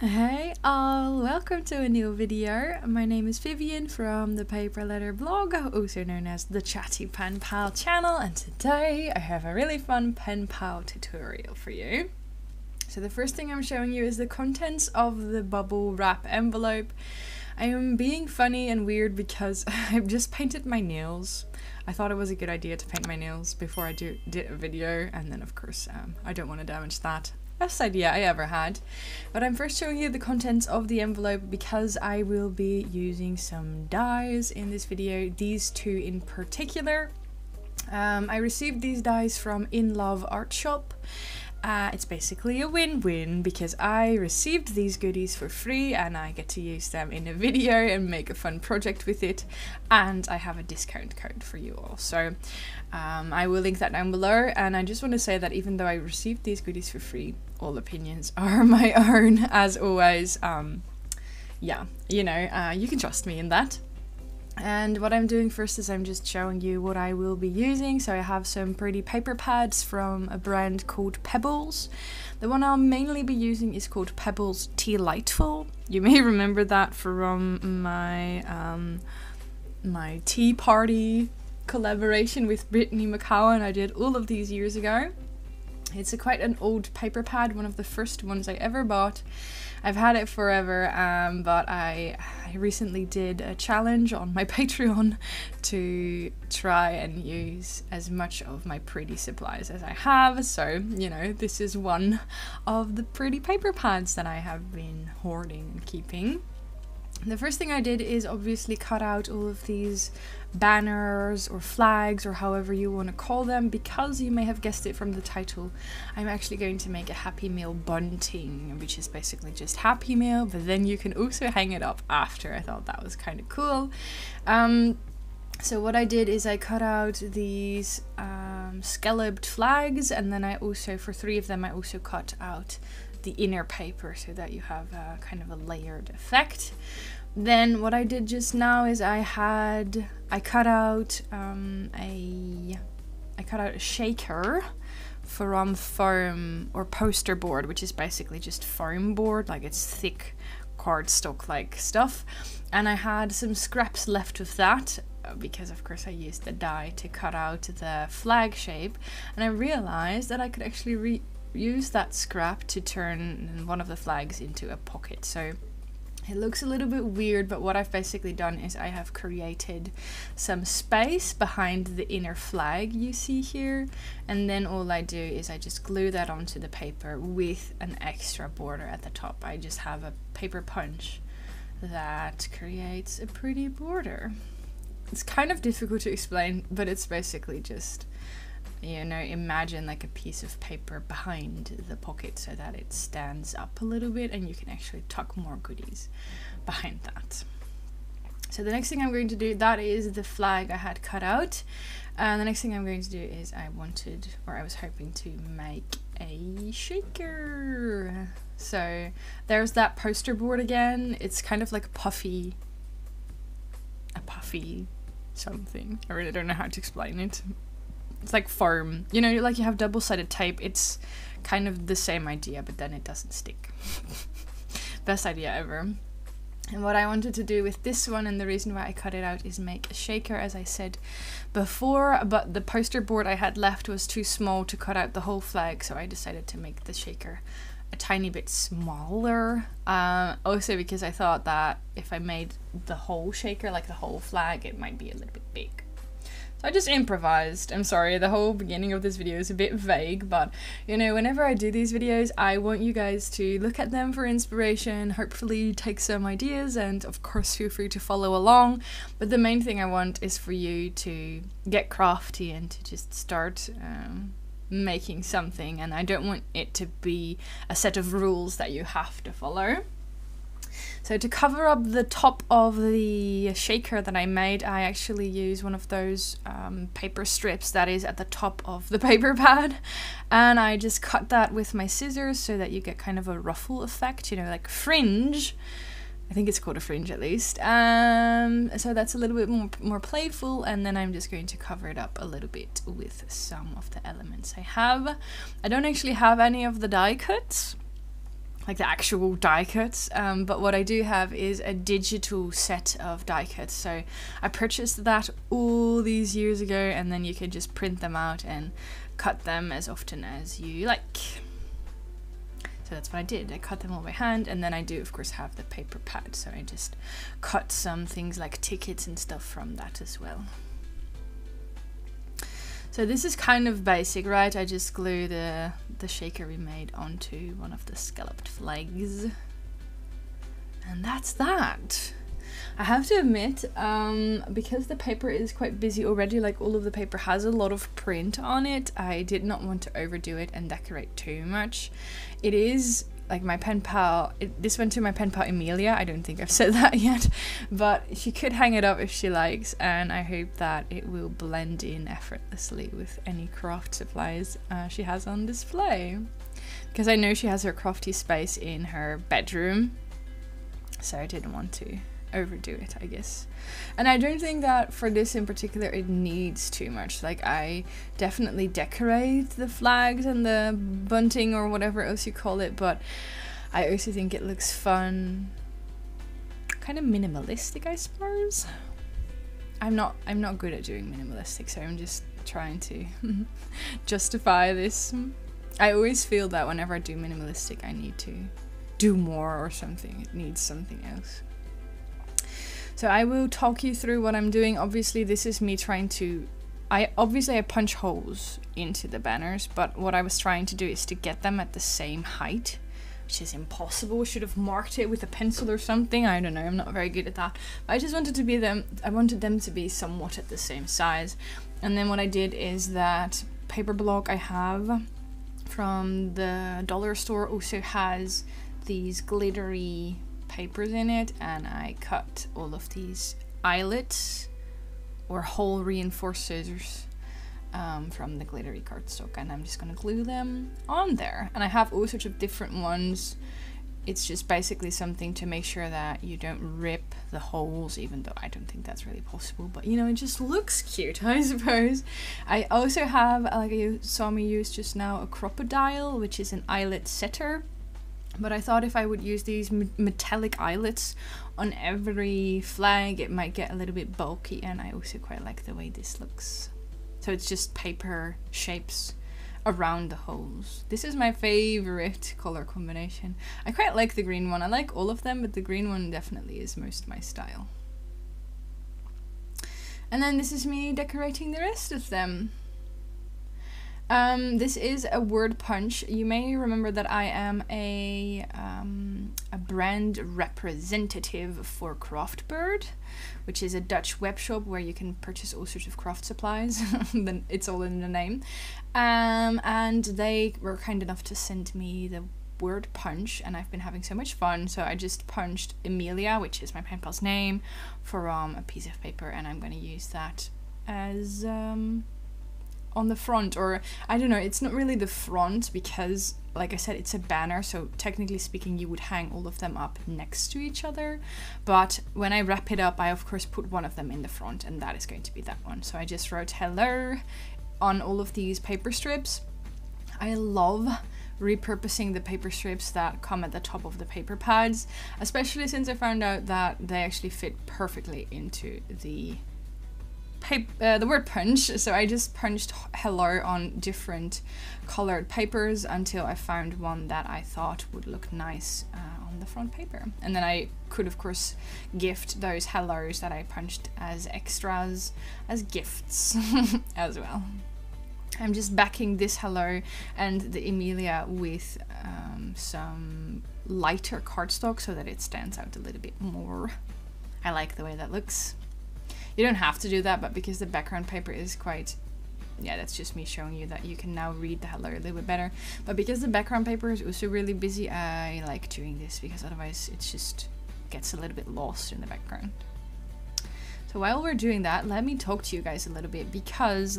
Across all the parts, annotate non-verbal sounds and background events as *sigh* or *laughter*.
Hey all, welcome to a new video. My name is Vivian from the Paper Letter blog, also known as the Chatty Pen Pal channel, and today I have a really fun pen pal tutorial for you. So the first thing I'm showing you is the contents of the bubble wrap envelope. I am being funny and weird because *laughs* I've just painted my nails. I thought it was a good idea to paint my nails before I do did a video and then of course um, I don't want to damage that best idea I ever had. But I'm first showing you the contents of the envelope because I will be using some dies in this video, these two in particular. Um, I received these dies from Inloveartshop uh, it's basically a win-win because I received these goodies for free and I get to use them in a video and make a fun project with it and I have a discount code for you all. So um, I will link that down below and I just want to say that even though I received these goodies for free, all opinions *laughs* are my own as always. Um, yeah, you know, uh, you can trust me in that. And what I'm doing first is I'm just showing you what I will be using. So I have some pretty paper pads from a brand called Pebbles. The one I'll mainly be using is called Pebbles Tealightful. You *laughs* may remember that from my um, my tea party collaboration with Brittany McCowan I did all of these years ago. It's a quite an old paper pad, one of the first ones I ever bought. I've had it forever, um, but I, I recently did a challenge on my *laughs* Patreon to try and use as much of my pretty supplies as I have. So, you know, this is one of the pretty paper pads that I have been hoarding and keeping. The first thing I did is obviously cut out all of these banners or flags or however you want to call them because you may have guessed it from the title. I'm actually going to make a Happy Mail bunting which is basically just Happy Mail but then you can also hang it up after. I thought that was kind of cool. Um, so what I did is I cut out these um, scalloped flags and then I also for three of them I also cut out the inner paper so that you have a, kind of a layered effect then what I did just now is I had I cut out um, a I cut out a shaker from foam or poster board, which is basically just foam board, like it's thick cardstock like stuff. And I had some scraps left of that uh, because of course I used the die to cut out the flag shape and I realized that I could actually reuse that scrap to turn one of the flags into a pocket. So it looks a little bit weird, but what I've basically done is I have created some space behind the inner flag you see here. And then all I do is I just glue that onto the paper with an extra border at the top. I just have a paper punch that creates a pretty border. It's kind of difficult to explain, but it's basically just you know, imagine like a piece of paper behind the pocket so that it stands up a little bit and you can actually tuck more goodies behind that. So the next thing I'm going to do, that is the flag I had cut out. And the next thing I'm going to do is I wanted, or I was hoping to make a shaker. So there's that poster board again. It's kind of like a puffy, a puffy something. I really don't know how to explain it. It's like foam. You know, like you have double-sided tape. It's kind of the same idea, but then it doesn't stick. *laughs* Best idea ever. And what I wanted to do with this one and the reason why I cut it out is make a shaker as I said before but the poster board I had left was too small to cut out the whole flag so I decided to make the shaker a tiny bit smaller um, also because I thought that if I made the whole shaker like the whole flag it might be a little bit big I just improvised. I'm sorry, the whole beginning of this video is a bit vague, but you know, whenever I do these videos, I want you guys to look at them for inspiration, hopefully take some ideas, and of course, feel free to follow along. But the main thing I want is for you to get crafty and to just start. Um, making something and I don't want it to be a set of rules that you have to follow. So to cover up the top of the shaker that I made, I actually use one of those um, paper strips that is at the top of the *laughs* paper pad. And I just cut that with my scissors so that you get kind of a ruffle effect, you know, like fringe. I think it's called a fringe at least. Um, so that's a little bit more, more playful and then I'm just going to cover it up a little bit with some of the elements I have. I don't actually have any of the die cuts like the actual die cuts. Um, but what I do have is a digital set of die cuts. So I purchased that all these years ago, and then you can just print them out and cut them as often as you like. So that's what I did. I cut them all by hand, and then I do, of course, have the paper pad. So I just cut some things like tickets and stuff from that as well. So this is kind of basic, right? I just glue the, the shaker we made onto one of the scalloped flags. And that's that. I have to admit, um, because the paper is quite busy already, like all of the paper has a lot of print on it, I did not want to overdo it and decorate too much. It is like my pen pal it, this went to my pen pal Emilia. I don't think I've said *laughs* that yet. But she could hang it up if she likes and I hope that it will blend in effortlessly with any craft supplies uh, she has on display. Because I know she has her crafty space in her bedroom so I didn't want to overdo it, I guess. And I don't think that for this in particular it needs too much. Like I definitely decorate the flags and the bunting or whatever else you call it, but I also think it looks fun. Kind of minimalistic, I suppose. I'm not I'm not good at doing minimalistic, so I'm just trying to *laughs* justify this. I always feel that whenever I do minimalistic I need to do more or something. It needs something else. So I will talk you through what I'm doing. Obviously, this is me trying to... I Obviously, I punch holes into the banners, but what I was trying to do is to get them at the same height, which is impossible. I should have marked it with a pencil or something. I don't know. I'm not very good at that. But I just wanted to be them... I wanted them to be somewhat at the same size. And then what I did is that paper block I have from the dollar store also has these glittery papers in it and I cut all of these eyelets or hole reinforcers um, from the glittery cardstock and I'm just gonna glue them on there. And I have all sorts of different ones. It's just basically something to make sure that you don't rip the holes even though I don't think that's really possible but you know it just looks cute *laughs* I suppose. I also have like you saw me use just now a Crop-a-Dile which is an eyelet setter but I thought if I would use these metallic eyelets on every flag, it might get a little bit bulky, and I also quite like the way this looks. So it's just paper shapes around the holes. This is my favorite color combination. I quite like the green one. I like all of them, but the green one definitely is most my style. And then this is me decorating the rest of them. Um, this is a word punch. You may remember that I am a um, a brand representative for Craftbird, which is a Dutch web shop where you can purchase all sorts of craft supplies. *laughs* then it's all in the name. Um, and they were kind enough to send me the word punch and I've been having so much fun so I just punched Emilia which is my pen pal's name from a piece of paper and I'm going to use that as um, on the front or I don't know it's not really the front because like I said it's a banner so technically speaking you would hang all of them up next to each other. But when I wrap it up I of course put one of them in the front and that is going to be that one. So I just wrote hello on all of these paper strips. I love repurposing the paper strips that come at the top of the paper pads especially since I found out that they actually fit perfectly into the uh, the word punch. So I just punched hello on different colored papers until I found one that I thought would look nice uh, on the front paper. And then I could of course gift those hellos that I punched as extras as gifts *laughs* as well. I'm just backing this hello and the Emilia with um, some lighter cardstock so that it stands out a little bit more. I like the way that looks. You don't have to do that, but because the background paper is quite yeah, that's just me showing you that you can now read the hello a little bit better. But because the background paper is also really busy, I like doing this because otherwise it just gets a little bit lost in the background. So while we're doing that, let me talk to you guys a little bit because...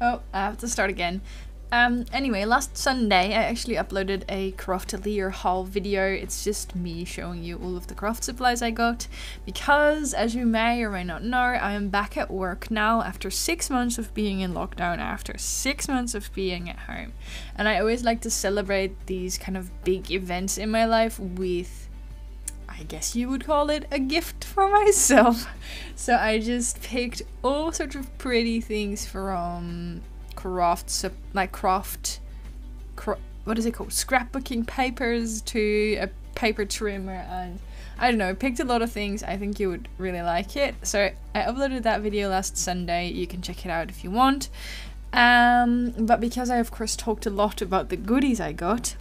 Oh, I have to start again. Um, anyway, last Sunday I actually uploaded a Craftelier haul video. It's just me showing you all of the craft supplies I got because, as you may or may not know, I am back at work now after six months of being in lockdown, after six months of being at home. And I always like to celebrate these kind of big events in my life with I guess you would call it a gift for myself. *laughs* So I just picked all sorts of pretty things from craft, like craft, cra what is it called? Scrapbooking papers to a paper trimmer and I don't know, picked a lot of things. I think you would really like it. So I uploaded that video last Sunday. You can check it out if you want. Um, but because I of course talked a lot about the goodies I got,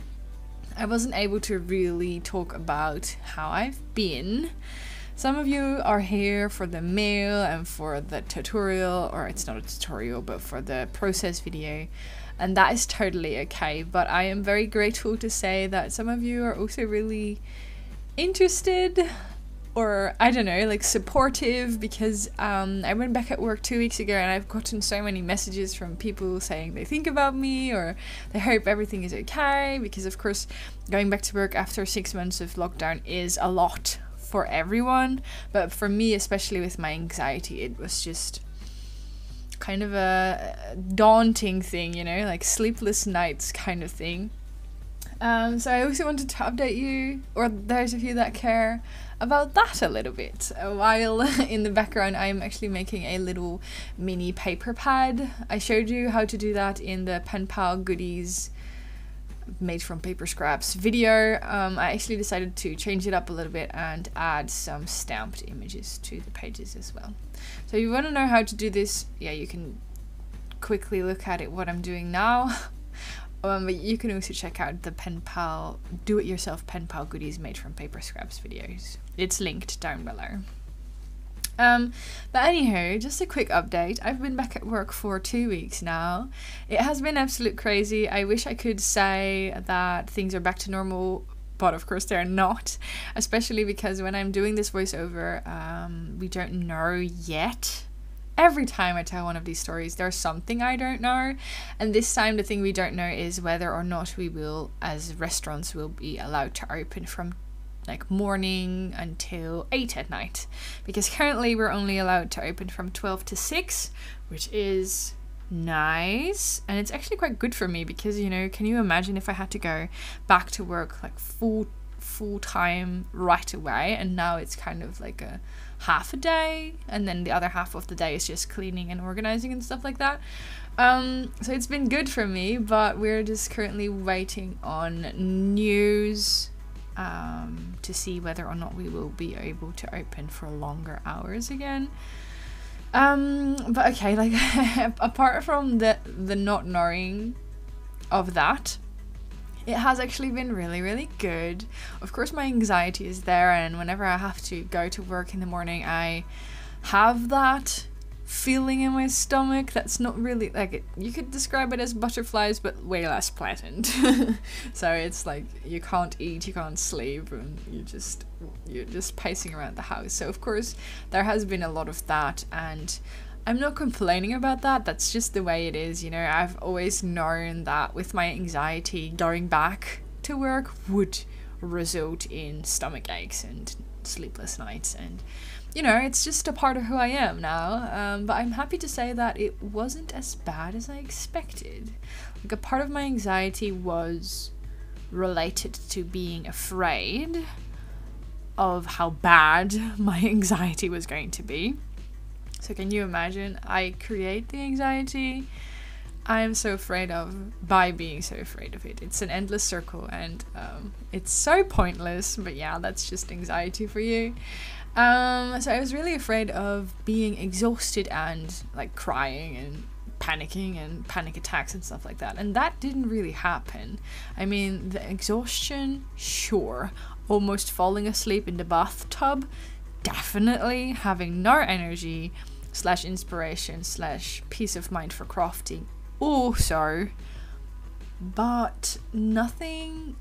I wasn't able to really talk about how I've been. Some of you are here for the mail and for the tutorial, or it's not a tutorial, but for the process video, and that is totally okay. But I am very grateful to say that some of you are also really interested or I don't know, like supportive because um, I went back at work two weeks ago and I've gotten so many messages from people saying they think about me or they hope everything is okay because, of course, going back to work after six months of lockdown is a lot for everyone. But for me, especially with my anxiety, it was just kind of a daunting thing, you know, like sleepless nights kind of thing. Um, so I also wanted to update you, or those of you that care, about that a little bit. While *laughs* in the background I am actually making a little mini paper pad. I showed you how to do that in the Pen Pal goodies made from paper scraps video. Um, I actually decided to change it up a little bit and add some stamped images to the pages as well. So if you want to know how to do this, yeah, you can quickly look at it what I'm doing now. *laughs* Um, but you can also check out the pen pal do-it-yourself pen pal goodies made from paper scraps videos. It's linked down below. Um, but anyhow, just a quick update. I've been back at work for two weeks now. It has been absolute crazy. I wish I could say that things are back to normal, but of course they're not. Especially because when I'm doing this voiceover, um, we don't know yet every time I tell one of these stories, there's something I don't know. And this time, the thing we don't know is whether or not we will, as restaurants, will be allowed to open from like morning until 8 at night. Because currently, we're only allowed to open from 12 to 6, which is nice and it's actually quite good for me because you know can you imagine if i had to go back to work like full full time right away and now it's kind of like a half a day and then the other half of the day is just cleaning and organizing and stuff like that um, so it's been good for me but we're just currently waiting on news um, to see whether or not we will be able to open for longer hours again um, but okay like *laughs* apart from the the not knowing of that it has actually been really, really good. Of course, my anxiety is there, and whenever I have to go to work in the morning, I have that feeling in my stomach that's not really like it, you could describe it as butterflies but way less pleasant *laughs* so it's like you can't eat you can't sleep and you just you're just pacing around the house so of course there has been a lot of that and I'm not complaining about that. That's just the way it is. You know, I've always known that with my anxiety, going back to work would result in stomach aches and sleepless nights. And, you know, it's just a part of who I am now. Um, but I'm happy to say that it wasn't as bad as I expected. Like, a part of my anxiety was related to being afraid of how bad *laughs* my anxiety was going to be. So can you imagine? I create the anxiety I am so afraid of by being so afraid of it. It's an endless circle and um, it's so pointless, but yeah, that's just anxiety for you. Um, so I was really afraid of being exhausted and like crying and panicking and panic attacks and stuff like that. And that didn't really happen. I mean, the exhaustion, sure. Almost falling asleep in the bathtub, definitely. Having no energy, slash inspiration slash peace of mind for crafting also but nothing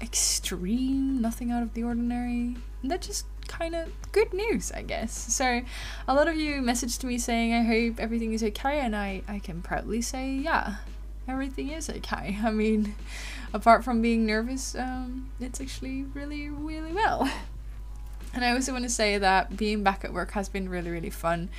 extreme nothing out of the ordinary that just kind of good news i guess so a lot of you messaged me saying i hope everything is okay and i i can proudly say yeah everything is okay. *laughs* I mean, apart from being nervous, um, it's actually really, really well. *laughs* And I also want to say that being back at work has been really, really fun.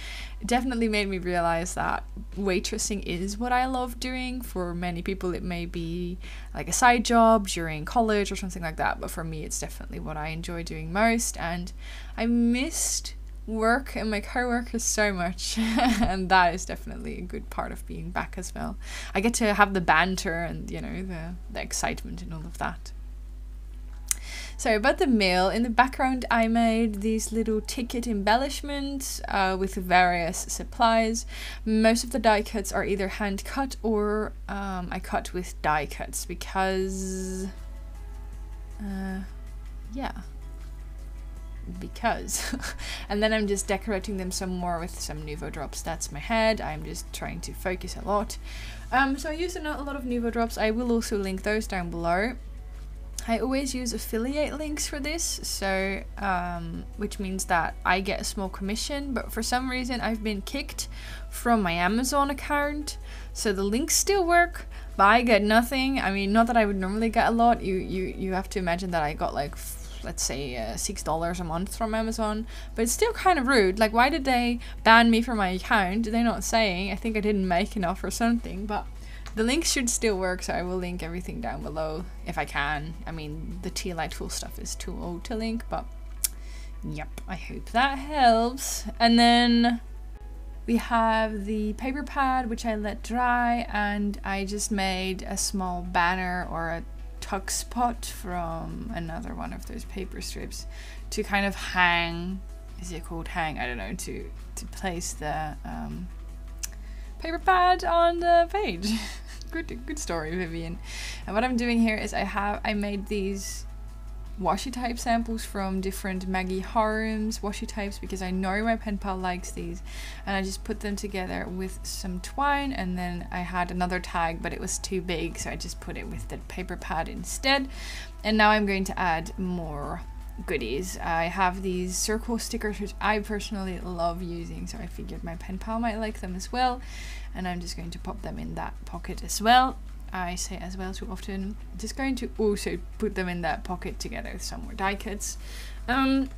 It definitely made me realize that waitressing is what I love doing. For many people, it may be like a side job during college or something like that, but for me, it's definitely what I enjoy doing most. And I missed work and my co-workers so much *laughs* and that is definitely a good part of being back as well i get to have the banter and you know the, the excitement and all of that so about the mail, in the background I made these little ticket embellishments uh, with various supplies. Most of the die cuts are either hand cut or um, I cut with die cuts because, uh, yeah, because. *laughs* and then I'm just decorating them some more with some Nuvo drops. That's my head. I'm just trying to focus a lot. Um, so I use a lot of Nuvo drops. I will also link those down below. I always use affiliate links for this, so um, which means that I get a small commission, but for some reason I've been kicked from my Amazon account, so the links still work, but I get nothing. I mean, not that I would normally get a lot. You you you have to imagine that I got like let's say uh, six dollars a month from Amazon, but it's still kind of rude. Like, why did they ban me from my account? They're not saying. I think I didn't make enough or something, but the links should still work, so I will link everything down below if I can. I mean, the Tealightful stuff is too old to link, but yep, I hope that helps. And then we have the paper pad, which I let dry, and I just made a small banner or a tuck spot from another one of those paper strips to kind of hang, is it called hang? I don't know, to, to place the um, paper pad on the page. *laughs* good good story, Vivian. And what I'm doing here is I have I made these washi tape samples from different Maggie Holmes washi tapes because I know my pen pal likes these. And I just put them together with some twine and then I had another tag but it was too big so I just put it with the paper pad instead. And now I'm going to add more goodies. I have these circle stickers which I personally love using so I figured my pen pal might like them as well and I'm just going to pop them in that pocket as well. I say as well too often. Just going to also put them in that pocket together with some more die cuts. Um,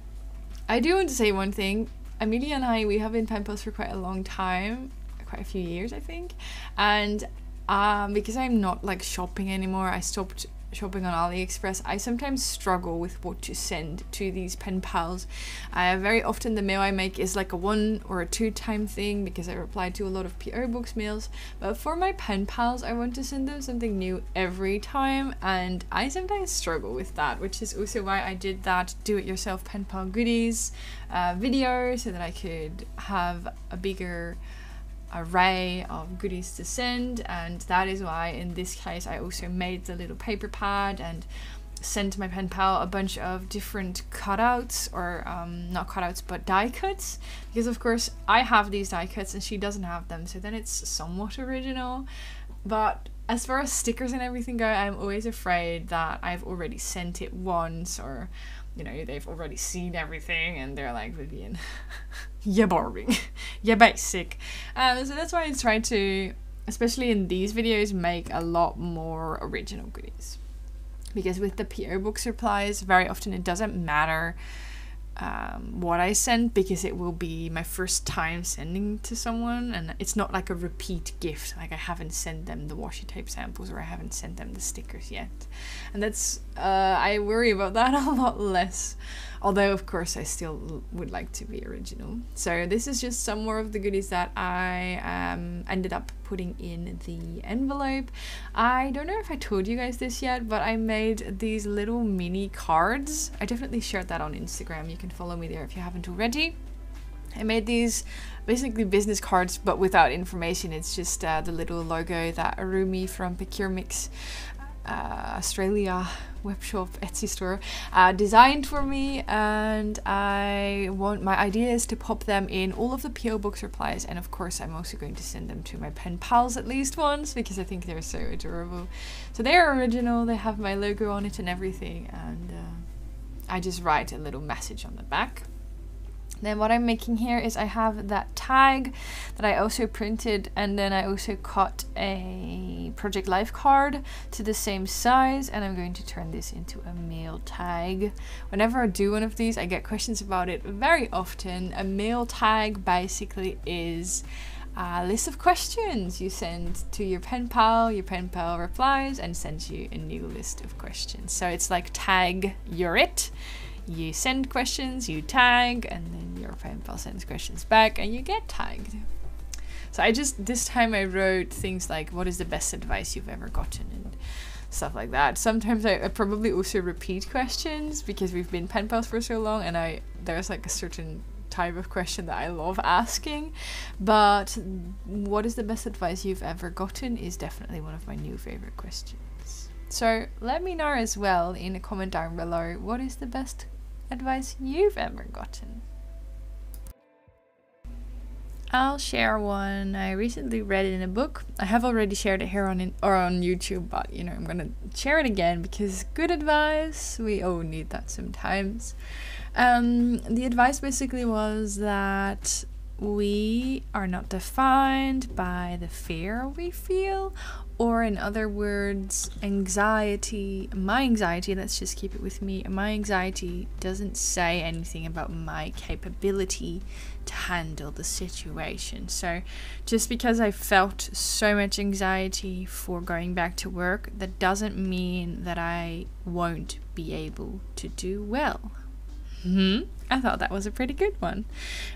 I do want to say one thing. Emilia and I, we have been pen pals for quite a long time, quite a few years I think, and um, because I'm not like shopping anymore, I stopped shopping on AliExpress, I sometimes struggle with what to send to these pen pals. Uh, very often the mail I make is like a one or a two time thing because I reply to a lot of PO Box mails. But for my pen pals, I want to send them something new every time, and I sometimes struggle with that, which is also why I did that do it yourself pen pal goodies uh, video so that I could have a bigger array of goodies to send and that is why in this case I also made the little paper pad and sent my pen pal a bunch of different cutouts or um, not cutouts but die cuts. Because of course I have these die cuts and she doesn't have them so then it's somewhat original. But as far as stickers and everything go I'm always afraid that I've already sent it once or you know, they've already seen everything and they're like, Vivian, *laughs* you're boring, *laughs* you're basic. Um, so that's why I try to, especially in these videos, make a lot more original goodies. Because with the PO box replies, very often it doesn't matter um, what I send because it will be my first time sending to someone and it's not like a repeat gift. Like I haven't sent them the washi tape samples or I haven't sent them the stickers yet. And that's uh, I worry about that *laughs* a lot less although of course I still would like to be original. So this is just some more of the goodies that I um, ended up putting in the envelope. I don't know if I told you guys this yet but I made these little mini cards. I definitely shared that on Instagram. You can follow me there if you haven't already. I made these basically business cards but without information. It's just uh, the little logo that Arumi from Picure Mix uh, Australia webshop Etsy store uh, designed for me and I want my idea is to pop them in all of the PO Box replies and of course I'm also going to send them to my pen pals at least once because I think they're so adorable. So they're original they have my logo on it and everything and uh, I just write a little message on the back Then what I'm making here is I have that tag that I also printed and then I also cut a Project Life card to the same size and I'm going to turn this into a mail tag. Whenever I do one of these I get questions about it very often. A mail tag basically is a list of questions you send to your pen pal, your pen pal replies and sends you a new list of questions. So it's like tag you're it you send questions, you tag, and then your pen pal sends questions back, and you get tagged. So I just this time I wrote things like, "What is the best advice you've ever gotten?" and stuff like that. Sometimes I, I probably also repeat questions because we've been pen pals for so long, and I there's like a certain type of question that I love asking. But what is the best advice you've ever gotten is definitely one of my new favorite questions. So let me know as well in a comment down below what is the best advice you've ever gotten. I'll share one I recently read it in a book. I have already shared it here on in, or on YouTube, but you know I'm gonna share it again because good advice. We all need that sometimes. Um, the advice basically was that we are not defined by the fear we feel or in other words anxiety my anxiety let's just keep it with me my anxiety doesn't say anything about my capability to handle the situation. So just because i felt so much anxiety for going back to work that doesn't mean that i won't be able to do well. Hmm I thought that was a pretty good one.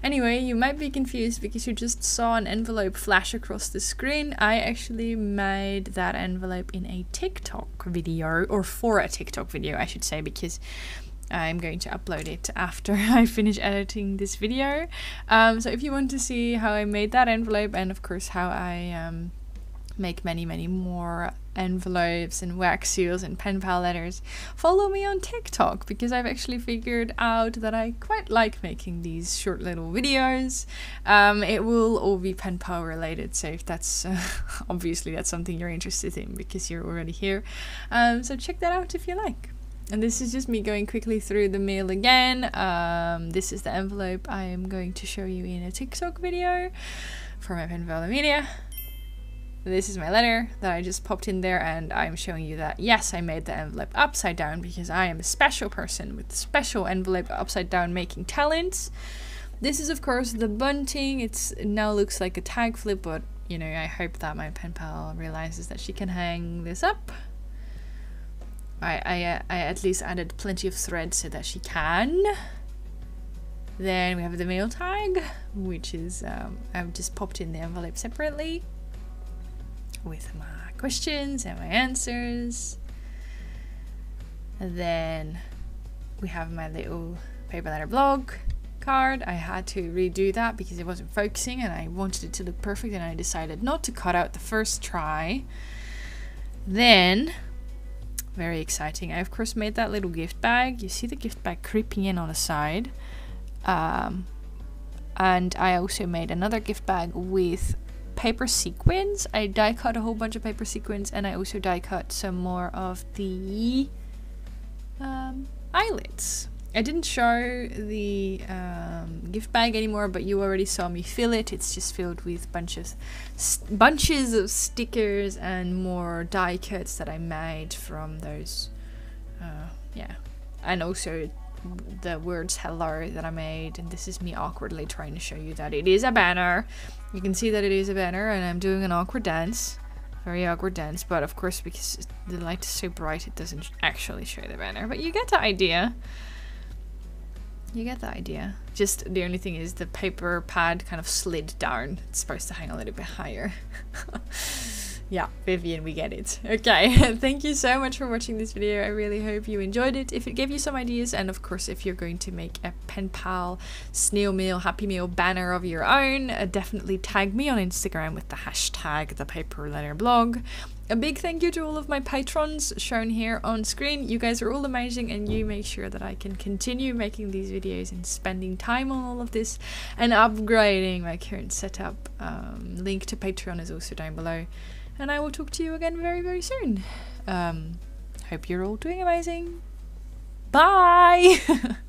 Anyway, you might be confused because you just saw an envelope flash across the screen. I actually made that envelope in a TikTok video, or for a TikTok video, I should say, because I'm going to upload it after *laughs* I finish editing this video. Um, so if you want to see how I made that envelope and of course how I um, make many, many more envelopes and wax seals and pen pal letters, follow me on TikTok because I've actually figured out that I quite like making these short little videos. Um, it will all be pen pal related, so if that's uh, *laughs* obviously that's something you're interested in because you're already here. Um, so check that out if you like. And this is just me going quickly through the mail again. Um, this is the envelope I am going to show you in a TikTok video for my pen pal Emilia. This is my letter that I just popped in there and I'm showing you that yes, I made the envelope upside down because I am a special person with special envelope upside down making talents. This is of course the bunting. It's it now looks like a tag flip, but you know, I hope that my pen pal realizes that she can hang this up. I, I, uh, I at least added plenty of thread so that she can. Then we have the mail tag, which is, um, I've just popped in the envelope separately with my questions and my answers. And then we have my little paper letter blog card. I had to redo that because it wasn't focusing and I wanted it to look perfect and I decided not to cut out the first try. Then, very exciting, I of course made that little gift bag. You see the gift bag creeping in on the side. Um, and I also made another gift bag with paper sequins. I die cut a whole bunch of paper sequins and I also die cut some more of the um, eyelets. I didn't show the um, gift bag anymore, but you already saw me fill it. It's just filled with bunches, bunches of stickers and more die cuts that I made from those. Uh, yeah, and also the words hello that I made and this is me awkwardly trying to show you that it is a banner. You can see that it is a banner and I'm doing an awkward dance. Very awkward dance, but of course because the light is so bright it doesn't actually show the banner. But you get the idea. You get the idea. Just the only thing is the paper pad kind of slid down. It's supposed to hang a little bit higher. *laughs* Yeah, Vivian, we get it. *laughs* Okay, *laughs* thank you so much for watching this video. I really hope you enjoyed it. If it gave you some ideas, and of course, if you're going to make a pen pal, snail mail, happy mail banner of your own, uh, definitely tag me on Instagram with the hashtag the paper letter blog. A big thank you to all of my patrons shown here on screen. You guys are all amazing and you make sure that I can continue making these videos and spending time on all of this and upgrading my current setup. Um, link to Patreon is also down below and I will talk to you again very, very soon. Um, hope you're all doing amazing. Bye! *laughs*